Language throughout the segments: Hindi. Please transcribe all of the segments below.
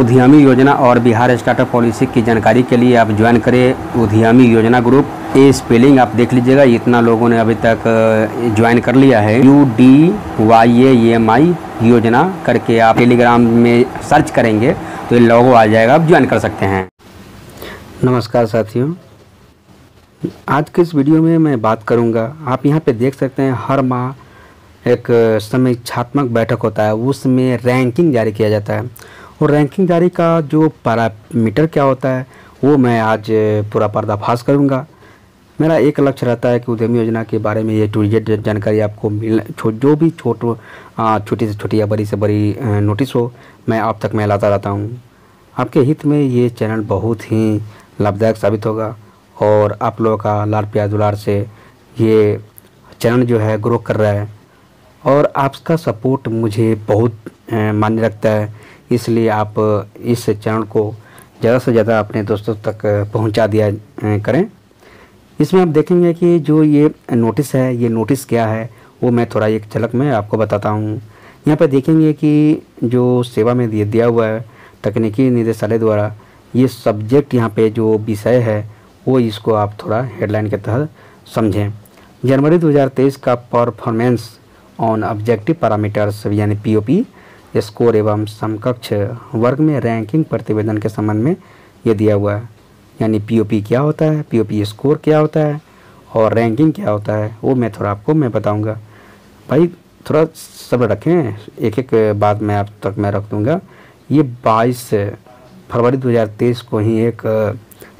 उद्यमी योजना और बिहार स्टार्टअप पॉलिसी की जानकारी के लिए आप ज्वाइन करें उद्यमी योजना ग्रुप। ये स्पेलिंग आप देख लीजिएगा, इतना लोगों ने अभी तक ज्वाइन कर लिया है। U D Y A M I योजना करके आप टेलीग्राम में सर्च करेंगे तो ये लोगो आ जाएगा, आप ज्वाइन कर सकते हैं। नमस्कार साथियों। आज के इस वीडियो में मैं बात करूँगा, आप यहाँ पे देख सकते हैं हर माह एक समीक्षात्मक बैठक होता है, उसमें रैंकिंग जारी किया जाता है। और रैंकिंग जारी का जो पैरामीटर क्या होता है, वो मैं आज पूरा पर्दाफाश करूँगा। मेरा एक लक्ष्य रहता है कि उद्यमी योजना के बारे में ये टू जेड जानकारी आपको मिल जो भी छोट छोटी से छोटी या बड़ी से बड़ी नोटिस हो, मैं आप तक मैं लाता रहता हूँ। आपके हित में ये चैनल बहुत ही लाभदायक साबित होगा और आप लोगों का लाल प्यार दुलार से ये चैनल जो है ग्रो कर रहा है। और आपका सपोर्ट मुझे बहुत मान्य रखता है। इसलिए आप, इस चैनल को ज़्यादा से ज़्यादा अपने दोस्तों तक पहुँचा दिया करें। इसमें आप देखेंगे कि जो ये नोटिस है, ये नोटिस क्या है, वो मैं थोड़ा एक झलक में आपको बताता हूँ। यहाँ पर देखेंगे कि जो सेवा में दिया हुआ है, तकनीकी निदेशालय द्वारा, ये सब्जेक्ट यहाँ पे जो विषय है, वो इसको आप थोड़ा हेडलाइन के तहत समझें। जनवरी 2023 का परफॉर्मेंस ऑन ऑब्जेक्टिव पैरामीटर्स यानी पीओपी स्कोर एवं समकक्ष वर्ग में रैंकिंग प्रतिवेदन के संबंध में ये दिया हुआ है। यानी पीओपी क्या होता है? पीओपी स्कोर क्या होता है? और रैंकिंग क्या होता है? वो मैं थोड़ा आपको मैं बताऊँगा। भाई, थोड़ा सब रखें। एक एक बात मैं आप तक मैं रख दूँगा। ये 22 फरवरी 2023 को ही एक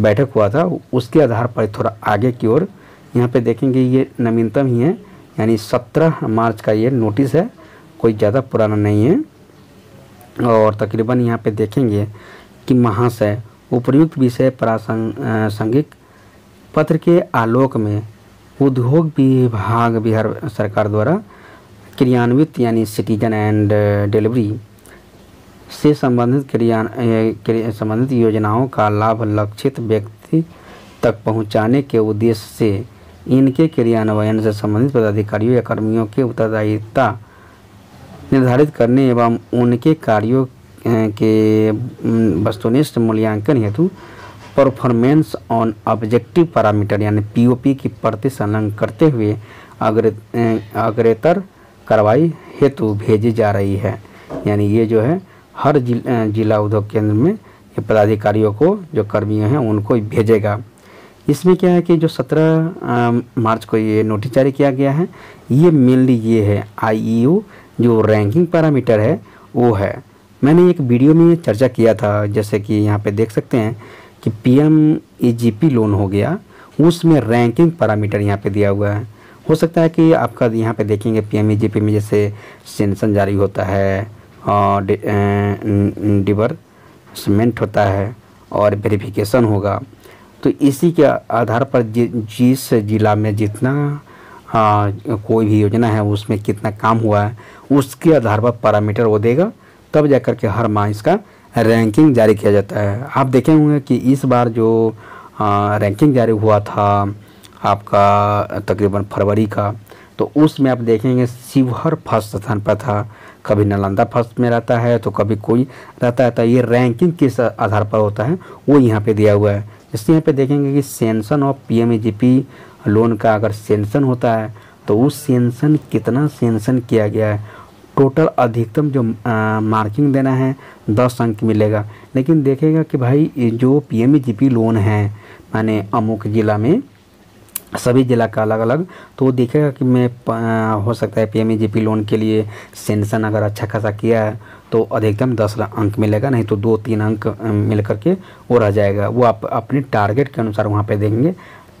बैठक हुआ था। उसके आधार पर थोड़ा आगे की ओर यहाँ पे देखेंगे ये नवीनतम ही है। यानी 17 मार्च का ये नोटिस है। कोई ज़्यादा पुराना नहीं है। और तकरीबन यहाँ पे देखेंगे कि महाशय उपयुक्त विषय प्रासंगिक पत्र के आलोक में उद्योग विभाग, बिहार सरकार द्वारा क्रियान्वित यानी सिटीजन एंड डिलीवरी से संबंधित क्रियान संबंधित योजनाओं का लाभ लक्षित व्यक्ति तक पहुँचाने के उद्देश्य से इनके क्रियान्वयन से संबंधित पदाधिकारियों या कर्मियों के उत्तरदायिता निर्धारित करने एवं उनके कार्यों के वस्तुनिष्ठ मूल्यांकन हेतु परफॉर्मेंस ऑन ऑब्जेक्टिव पैरामीटर यानी पीओपी की प्रति संलग्न करते हुए अग्रेतर कार्रवाई हेतु भेजी जा रही है। यानी ये जो है हर जिल, जिला उद्योग केंद्र में ये पदाधिकारियों को जो कर्मियों हैं उनको भेजेगा। इसमें क्या है कि जो 17 मार्च को ये नोटिस जारी किया गया है ये मेनली ये है आईईओ जो रैंकिंग पैरामीटर है, वो है। मैंने एक वीडियो में चर्चा किया था, जैसे कि यहाँ पे देख सकते हैं कि पीएम ईजीपी लोन हो गया। उसमें रैंकिंग पैरामीटर यहाँ पे दिया हुआ है। हो सकता है कि आपका यहाँ पे देखेंगे पीएम ईजीपी में जैसे सेंसन जारी होता है डिबर्समेंट होता है, और वेरिफिकेशन होगा। तो इसी के आधार पर जिस जिला में जितना हाँ कोई भी योजना है उसमें कितना काम हुआ है उसके आधार पर पैरामीटर वो देगा तब जाकर के हर माह इसका रैंकिंग जारी किया जाता है। आप देखे होंगे कि इस बार जो आ, रैंकिंग जारी हुआ था आपका तकरीबन फरवरी का तो उसमें आप देखेंगे शिवहर फ़र्स्ट स्थान पर था कभी नालंदा फ़र्स्ट में रहता है तो कभी कोई रहता है तो ये रैंकिंग किस आधार पर होता है वो यहाँ पे दिया हुआ है। जैसे यहाँ पे देखेंगे कि सेंसन ऑफ़ पी लोन का अगर सेंसन होता है तो उस सेंसन कितना सेंसन किया गया है? टोटल अधिकतम जो आ, मार्किंग देना है दस अंक मिलेगा। लेकिन देखेगा कि भाई जो पी एम लोन है माने अमुक ज़िला में सभी जिला का अलग अलग तो देखेगा कि मैं हो सकता है पीएमईजीपी लोन के लिए सेंसन अगर अच्छा खासा किया है तो अधिकतम दस अंक मिलेगा नहीं तो दो तीन अंक मिल करके वो रह जाएगा। वो आप अपने टारगेट के अनुसार वहाँ पे देखेंगे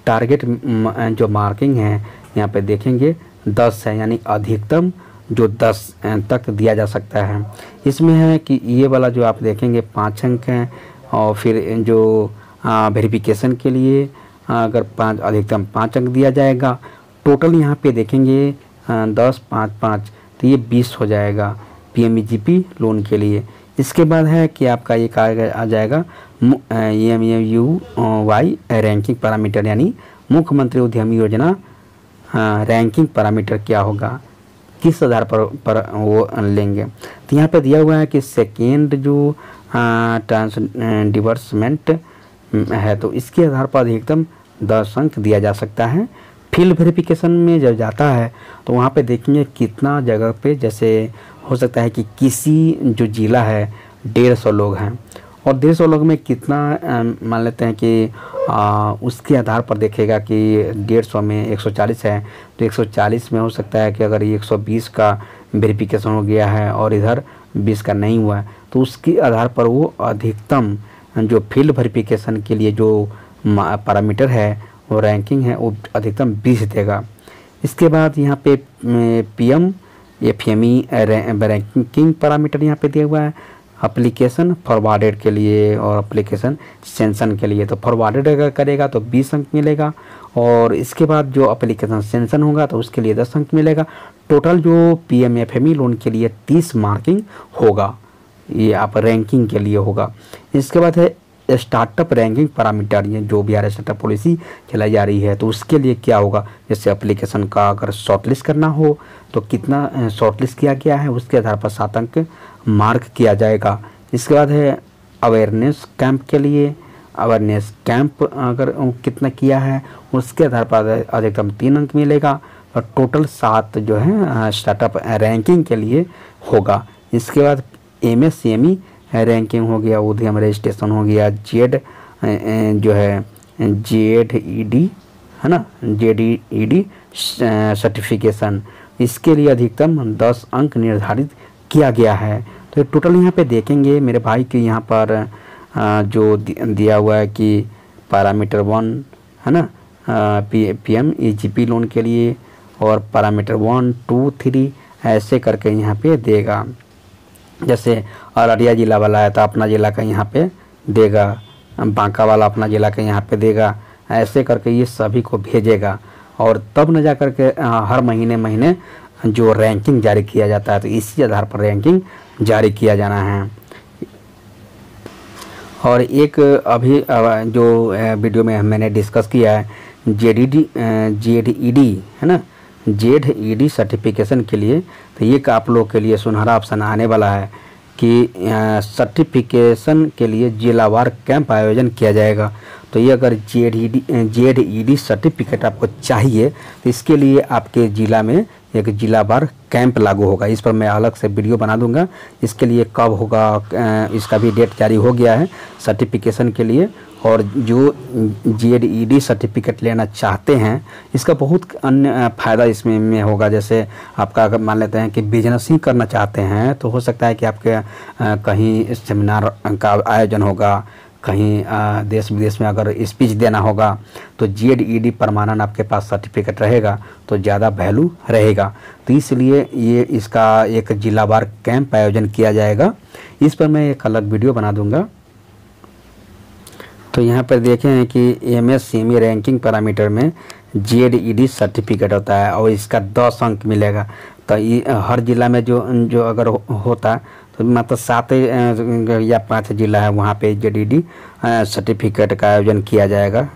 टारगेट जो मार्किंग है, यहाँ पे देखेंगे, दस है, यानी अधिकतम, जो दस तक दिया जा सकता है। इसमें है कि ये वाला जो आप देखेंगे, पाँच अंक हैं, और फिर जो वेरिफिकेशन के लिए अगर पाँच, अधिकतम पाँच अंक दिया जाएगा टोटल यहाँ पे देखेंगे दस, पाँच पाँच तो ये बीस हो जाएगा पीएमईजीपी लोन के लिए। इसके बाद है कि आपका एक आ जाएगा M U Y ranking parameter यानी मुख्यमंत्री उद्यमी योजना रैंकिंग पैरामीटर क्या होगा, किस आधार पर पर वो लेंगे। तो यहाँ पे दिया हुआ है कि सेकेंड जो ट्रांस डिवर्समेंट है तो इसके आधार पर अधिकतम दस अंक दिया जा सकता है। फ़ील्ड वेरिफिकेशन में जब जाता है तो वहाँ पे देखेंगे कितना जगह पे जैसे हो सकता है कि किसी जो ज़िला है डेढ़ सौ लोग हैं। और डेढ़ सौ लोग में कितना मान लेते हैं कि आ, उसके आधार पर देखेगा कि डेढ़ सौ में 140 है तो 140 में हो सकता है कि अगर ये 120 का वेरिफिकेशन हो गया है और इधर 20 का नहीं हुआ है तो उसके आधार पर वो अधिकतम जो फ़ील्ड वेरिफिकेशन के लिए जो पैरामीटर है रैंकिंग है, वो अधिकतम 20 देगा। इसके बाद यहाँ पे P M M E ranking parameter यहाँ पे दिया हुआ है। अप्लीकेशन फॉरवर्डेड के लिए और अप्लीकेशन सेंसन के लिए। तो फॉरवर्डेड अगर करेगा तो 20 अंक मिलेगा और इसके बाद जो अप्लीकेशन सेंसन होगा तो उसके लिए 10 अंक मिलेगा। टोटल जो P M F M E loan के लिए 30 मार्किंग होगा। ये आप रैंकिंग के लिए होगा। इसके बाद है स्टार्टअप रैंकिंग पैरामीटर ये जो भी आ आर स्टार्टअप पॉलिसी चलाई जा रही है तो उसके लिए क्या होगा? जैसे अप्लीकेशन का अगर शॉर्टलिस्ट करना हो तो कितना शॉर्टलिस्ट किया गया है? उसके आधार पर सात अंक मार्क किया जाएगा। इसके बाद है अवेयरनेस कैंप के लिए। अवेयरनेस कैंप अगर कितना किया है, उसके आधार पर अधिकतम तीन अंक मिलेगा और टोटल सात जो है स्टार्टअप रैंकिंग के लिए होगा। इसके बाद M S M E ranking हो गया उद्यम रजिस्ट्रेशन हो गया जेड जो है जेड ई डी है ना? जेड ई डी सर्टिफिकेशन इसके लिए अधिकतम दस अंक निर्धारित किया गया है। तो टोटल यहाँ पे देखेंगे मेरे भाई के यहाँ पर जो दिया हुआ है कि पैरामीटर वन है ना? P P M E G P loan के लिए और पैरामीटर वन टू थ्री ऐसे करके यहाँ पे देगा। जैसे अररिया ज़िला वाला है तो अपना ज़िला का यहाँ पे देगा, बांका वाला अपना ज़िला का यहाँ पे देगा, ऐसे करके ये सभी को भेजेगा। और तब न जा करके हर महीने महीने जो रैंकिंग जारी किया जाता है तो इसी आधार पर रैंकिंग जारी किया जाना है। और एक अभी जो वीडियो में मैंने डिस्कस किया है J D D Z E D है ना? जेड ई सर्टिफिकेशन के लिए तो ये आप लोग के लिए सुनहरा ऑप्शन आने वाला है कि सर्टिफिकेशन के लिए जिलावार कैंप आयोजन किया जाएगा। तो ये अगर Z E D Z E D certificate आपको चाहिए तो इसके लिए आपके ज़िला में एक जिला बार कैंप लागू होगा। इस पर मैं अलग से वीडियो बना दूँगा। इसके लिए कब होगा इसका भी डेट जारी हो गया है सर्टिफिकेशन के लिए। और जो जी सर्टिफिकेट लेना चाहते हैं, इसका बहुत अन्य फ़ायदा इसमें में होगा। जैसे आपका अगर मान लेते हैं कि बिज़नेस ही करना चाहते हैं तो हो सकता है कि आपके कहीं सेमिनार का आयोजन होगा, कहीं देश विदेश में अगर स्पीच देना होगा तो जी एड ई डी प्रमाणन आपके पास सर्टिफिकेट रहेगा तो ज़्यादा वैल्यू रहेगा। तो इसलिए ये इसका एक जिलावार कैंप आयोजन किया जाएगा। इस पर मैं एक अलग वीडियो बना दूँगा। तो यहाँ पर देखें हैं कि M S C M ranking parameter में G ed E D certificate होता है और इसका दस अंक मिलेगा। तो ये हर ज़िला में जो जो अगर हो, होता तो मतलब सात या पाँच जिला है वहाँ पे जे डी डी सर्टिफिकेट का आयोजन किया जाएगा।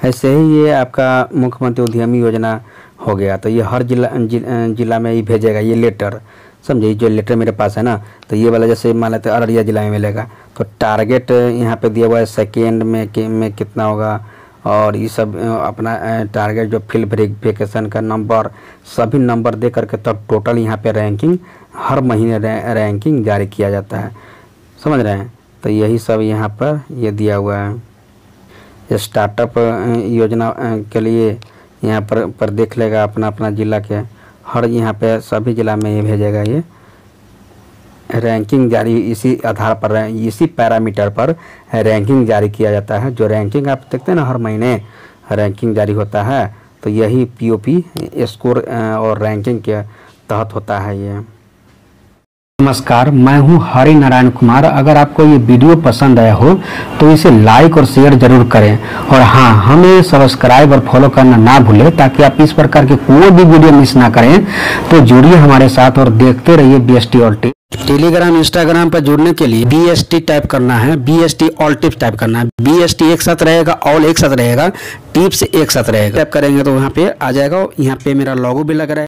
ऐसे ही ये आपका मुख्यमंत्री उद्यमी योजना हो गया। तो ये हर जिला जिला में ही भेजेगा ये लेटर समझे? जो लेटर मेरे पास है ना तो ये वाला जैसे मान लेते अररिया जिला में मिलेगा। तो टारगेट यहाँ पे दिया हुआ है सेकेंड में कि, में कितना होगा? और ये सब अपना टारगेट जो फ़ील्ड वेरिफिकेशन का नंबर सभी नंबर दे करके तब टोटल यहाँ पे रैंकिंग हर महीने रैंकिंग जारी किया जाता है। समझ रहे हैं? तो यही सब यहाँ पर ये दिया हुआ है। स्टार्टअप योजना के लिए यहाँ पर पर देख लेगा अपना अपना ज़िला के। हर यहाँ पे सभी ज़िला में ये भेजेगा ये। रैंकिंग जारी इसी आधार पर, इसी पैरामीटर पर रैंकिंग जारी किया जाता है। जो रैंकिंग आप देखते हैं ना हर महीने रैंकिंग जारी होता है तो यही पीओपी स्कोर और रैंकिंग के तहत होता है ये। नमस्कार, मैं हूँ हरि नारायण कुमार। अगर आपको ये वीडियो पसंद आया हो तो इसे लाइक और शेयर ज़रूर करें। और हाँ हमें सब्सक्राइब और फॉलो करना ना भूलें, ताकि आप इस प्रकार के कोई भी वीडियो मिस ना करें। तो जुड़िए हमारे साथ और देखते रहिए B S T Telegram Instagram पर जुड़ने के लिए बी एस टी टाइप करना है। B S T all tips type करना है। बी एस टी एक साथ रहेगा ऑल एक साथ रहेगा। टिप्स एक साथ रहेगा। टाइप करेंगे तो यहाँ पे आ जाएगा यहाँ पे मेरा लॉगो भी लग रहा है।